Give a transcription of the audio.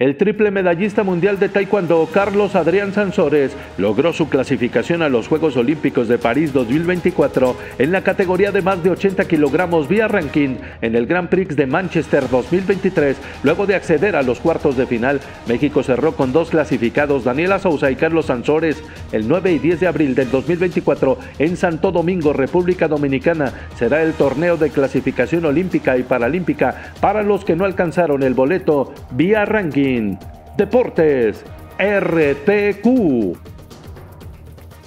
El triple medallista mundial de Taekwondo Carlos Adrián Sansores logró su clasificación a los Juegos Olímpicos de París 2024 en la categoría de más de 80 kilogramos vía ranking en el Grand Prix de Manchester 2023. Luego de acceder a los cuartos de final, México cerró con dos clasificados, Daniela Sousa y Carlos Sansores, el 9 y 10 de abril del 2024 en Santo Domingo, República Dominicana. Será el torneo de clasificación olímpica y paralímpica para los que no alcanzaron el boleto vía ranking. Deportes RTQ.